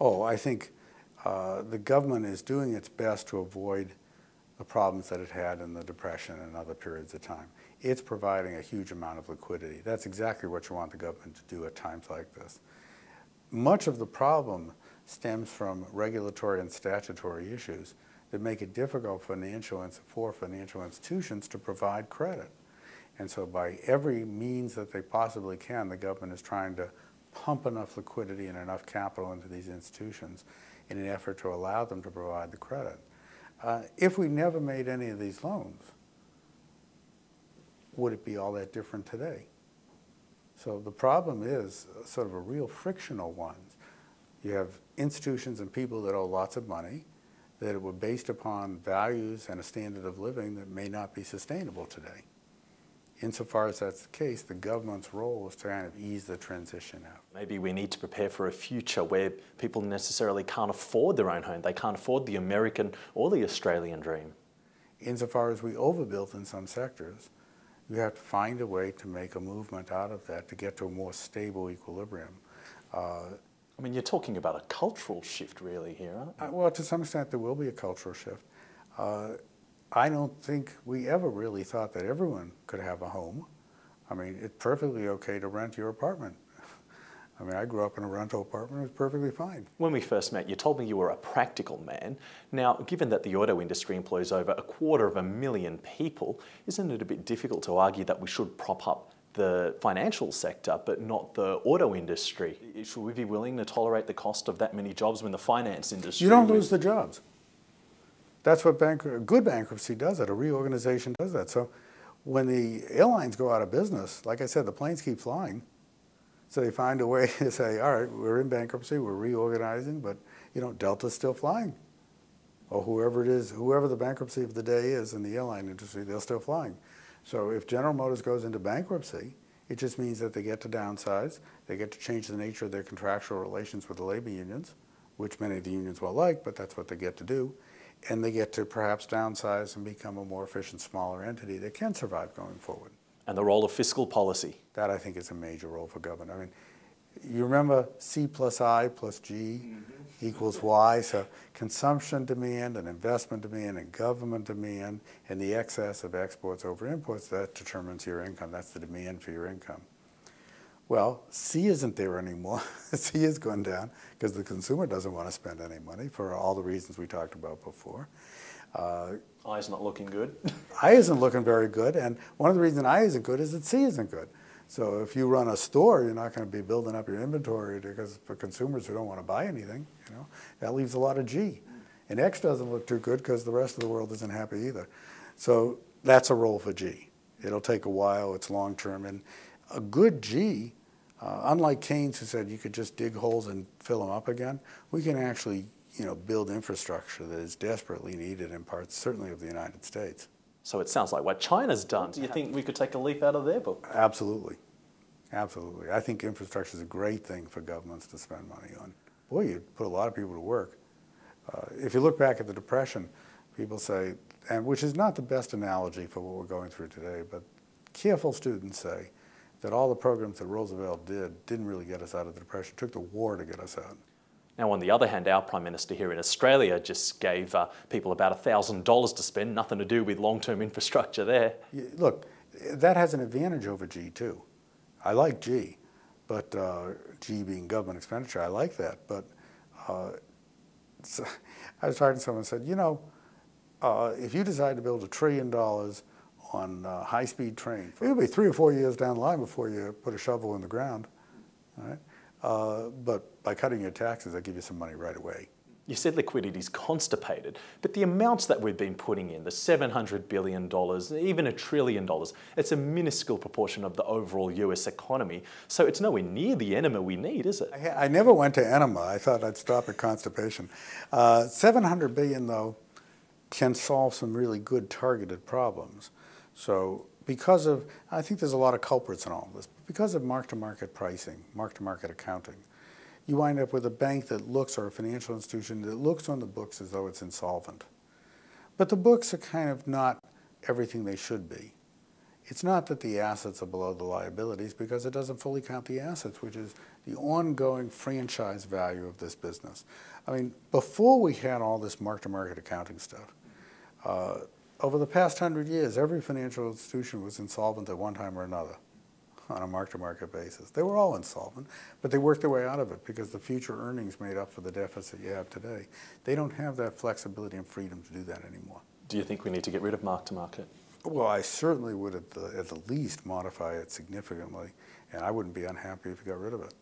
Oh, I think uh, the government is doing its best to avoid the problems that it had in the Depression and other periods of time. It's providing a huge amount of liquidity. That's exactly what you want the government to do at times like this. Much of the problem stems from regulatory and statutory issues that make it difficult for financial, for financial institutions to provide credit. And so by every means that they possibly can, the government is trying to pump enough liquidity and enough capital into these institutions in an effort to allow them to provide the credit. Uh, if we never made any of these loans, would it be all that different today? So the problem is sort of a real frictional one. You have institutions and people that owe lots of money that were based upon values and a standard of living that may not be sustainable today insofar as that's the case, the government's role is to kind of ease the transition out. Maybe we need to prepare for a future where people necessarily can't afford their own home. They can't afford the American or the Australian dream. Insofar as we overbuilt in some sectors, we have to find a way to make a movement out of that to get to a more stable equilibrium. Uh, I mean, you're talking about a cultural shift, really, here, aren't you? Uh, well, to some extent, there will be a cultural shift. Uh, I don't think we ever really thought that everyone could have a home. I mean, it's perfectly okay to rent your apartment. I mean, I grew up in a rental apartment, it was perfectly fine. When we first met, you told me you were a practical man. Now, given that the auto industry employs over a quarter of a million people, isn't it a bit difficult to argue that we should prop up the financial sector but not the auto industry? Should we be willing to tolerate the cost of that many jobs when the finance industry... You don't lose the jobs. That's what bank, good bankruptcy does that. A reorganization does that. So when the airlines go out of business, like I said, the planes keep flying. So they find a way to say, all right, we're in bankruptcy, we're reorganizing, but you know, Delta's still flying. Or whoever it is, whoever the bankruptcy of the day is in the airline industry, they're still flying. So if General Motors goes into bankruptcy, it just means that they get to downsize, they get to change the nature of their contractual relations with the labor unions, which many of the unions will like, but that's what they get to do and they get to perhaps downsize and become a more efficient, smaller entity that can survive going forward. And the role of fiscal policy. That I think is a major role for government. I mean, you remember C plus I plus G mm -hmm. equals Y, so consumption demand and investment demand and government demand and the excess of exports over imports, that determines your income. That's the demand for your income. Well, C isn't there anymore. C has gone down because the consumer doesn't want to spend any money for all the reasons we talked about before. Uh, I is not looking good. I isn't looking very good, and one of the reasons I isn't good is that C isn't good. So if you run a store, you're not going to be building up your inventory because for consumers who don't want to buy anything, you know, that leaves a lot of G. And X doesn't look too good because the rest of the world isn't happy either. So that's a role for G. It'll take a while, it's long term, and a good G uh, unlike Keynes, who said you could just dig holes and fill them up again, we can actually you know, build infrastructure that is desperately needed in parts, certainly of the United States. So it sounds like what China's done. Do you think we could take a leaf out of their book? Absolutely. Absolutely. I think infrastructure is a great thing for governments to spend money on. Boy, you put a lot of people to work. Uh, if you look back at the Depression, people say, and which is not the best analogy for what we're going through today, but careful students say, that all the programs that Roosevelt did didn't really get us out of the Depression. It took the war to get us out. Now, on the other hand, our Prime Minister here in Australia just gave uh, people about $1,000 to spend, nothing to do with long-term infrastructure there. Yeah, look, that has an advantage over G too. I like G, but uh, G being government expenditure, I like that. But uh, I was talking to someone and said, you know, uh, if you decide to build a trillion dollars on uh, high-speed train. It'll be three or four years down the line before you put a shovel in the ground, right? Uh, but by cutting your taxes, they give you some money right away. You said liquidity is constipated, but the amounts that we've been putting in, the $700 billion, even a trillion dollars, it's a minuscule proportion of the overall US economy. So it's nowhere near the enema we need, is it? I, I never went to enema. I thought I'd stop at constipation. Uh, 700 billion, though, can solve some really good targeted problems. So because of, I think there's a lot of culprits in all of this, because of mark-to-market pricing, mark-to-market accounting, you wind up with a bank that looks, or a financial institution that looks on the books as though it's insolvent. But the books are kind of not everything they should be. It's not that the assets are below the liabilities because it doesn't fully count the assets, which is the ongoing franchise value of this business. I mean, before we had all this mark to market accounting stuff, uh, over the past hundred years, every financial institution was insolvent at one time or another on a mark to market basis. They were all insolvent, but they worked their way out of it because the future earnings made up for the deficit you have today. They don't have that flexibility and freedom to do that anymore. Do you think we need to get rid of mark to market? Well, I certainly would at the, at the least modify it significantly, and I wouldn't be unhappy if you got rid of it.